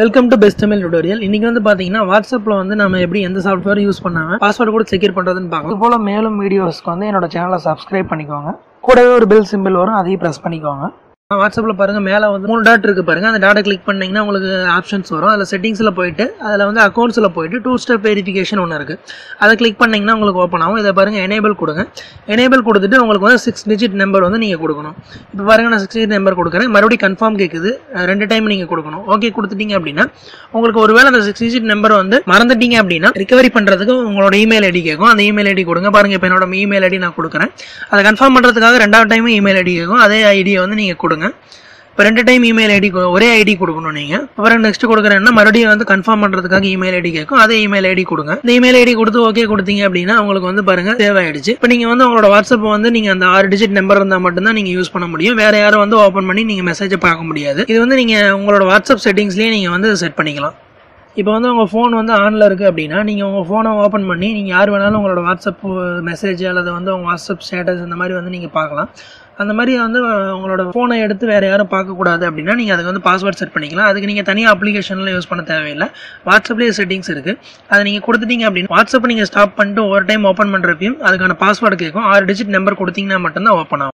Welcome to best Tamil tutorial இன்னைக்கு வந்து பாத்தீங்கன்னா வாட்ஸ்அப்ல வந்து நம்ம எப்படி எந்த சாஃப்ட்வேர் யூஸ் பண்ணாம பாஸ்வேர்டு கூட செக்யூர் பண்றதுன்னு பார்க்கலாம். இது போல மேலும் வீடியோஸ்க்கு வந்து என்னோட சேனலை சப்ஸ்கிரைப் பண்ணிக்கோங்க. கூடவே ஒரு பெல் சிம்பிள் வரும் அதையும் ப்ரெஸ் பண்ணிக்கோங்க. வாட்ஸ்அப்பில் பாருங்கள் மேலே வந்து மூணு டாட் இருக்குது பாருங்கள் அந்த டாட்டை கிளிக் பண்ணிங்கன்னா உங்களுக்கு ஆப்ஷன்ஸ் வரும். அதில் செட்டிங்ஸில் போயிட்டு அதில் வந்து அக்கௌண்ட்ஸில் போயிட்டு டூ ஸ்டெப் வெரிஃபிகேஷன் ஒன்று இருக்குது அதை கிளிக் பண்ணிங்கன்னா உங்களுக்கு ஓப்பன் ஆகும். இதை பாருங்கள் எனேபிள் கொடுங்க. எனேபிள் கொடுத்துட்டு உங்களுக்கு வந்து சிக்ஸ் டிஜிட் நம்பர் வந்து நீங்கள் கொடுக்கணும். இப்போ பாருங்கள் நான் சிக்ஸ் டிஜிட் நம்பர் கொடுக்குறேன். மறுபடியும் கன்ஃபார்ம் கேட்குது ரெண்டு டைம் நீங்கள் கொடுக்கணும். ஓகே கொடுத்துட்டீங்க அப்படின்னா உங்களுக்கு ஒருவேளை அந்த சிக்ஸ் டிஜிட் நம்பர் வந்து மறந்துட்டீங்க அப்படின்னா ரிகவரி பண்ணுறதுக்கு உங்களோட இமெயில் ஐடி கேட்கும் அந்த இமெயில் ஐடி கொடுங்க. பாருங்கள் இப்போ என்னோட இமெயில் ஐடி நான் கொடுக்குறேன். அதை கன்ஃபார்ம் பண்ணுறதுக்காக ரெண்டாவது டைமும் இமெயில் ஐடி கேட்கும் அதே ஐடியை வந்து நீங்கள் கொடுங்க. இப்போ ரெண்டு டைம் இமெயில் ஐடி ஒரே ஐடி கொடுக்கணும் நீங்கள் அப்புறம் நெக்ஸ்ட் கொடுக்குறேன்னா மறுபடியும் வந்து கன்ஃபார்ம் பண்ணுறதுக்காக இமெயில் ஐடி கேட்கும் அதே இமெயில் ஐடி கொடுங்க. இந்த இமெயில் ஐடி கொடுத்து ஓகே கொடுத்தீங்க அப்படின்னா உங்களுக்கு வந்து பாருங்க சேவ் ஆயிடுச்சு இப்போ நீங்கள் வந்து உங்களோட வாட்ஸ்அப் வந்து நீங்கள் அந்த ஆறு டிஜிட் நம்பர் இருந்தால் மட்டும்தான் நீங்கள் யூஸ் பண்ண முடியும். வேற யாரும் வந்து ஓப்பன் பண்ணி நீங்கள் மெசேஜை பார்க்க முடியாது. இது வந்து நீங்கள் உங்களோட வாட்ஸ்அப் செட்டிங்ஸ்லயே நீங்கள் வந்து செட் பண்ணிக்கலாம். இப்போ வந்து உங்கள் ஃபோன் வந்து ஆனில் இருக்குது அப்படின்னா நீங்கள் உங்கள் ஃபோனை ஓப்பன் பண்ணி நீங்கள் யார் வேணாலும் உங்களோட வாட்ஸ்அப் மெசேஜ் அல்லது வந்து உங்கள் வாட்ஸ்அப் ஸ்டேட்டஸ் இந்த மாதிரி வந்து நீங்கள் பார்க்கலாம். அந்த மாதிரி வந்து உங்களோட ஃபோனை எடுத்து வேறு யாரும் பார்க்கக்கூடாது அப்படின்னா நீங்கள் அதுக்கு வந்து பாஸ்வேர்ட் செட் பண்ணிக்கலாம். அதுக்கு நீங்கள் தனியாக அப்ளிகேஷனில் யூஸ் பண்ண தேவையில்லை. வாட்ஸ்அப்லேயே செட்டிங்ஸ் இருக்குது அதை நீங்கள் கொடுத்துட்டீங்க அப்படின்னு வாட்ஸ்அப் நீங்கள் ஸ்டாப் பண்ணிட்டு ஒரு டைம் ஓப்பன் பண்ணுறப்பையும் அதுக்கான பாஸ்வேர்டு கேட்கும். ஆறு டிஜிட் நம்பர் கொடுத்தீங்கன்னா மட்டும்தான் ஓப்பன் ஆகும்.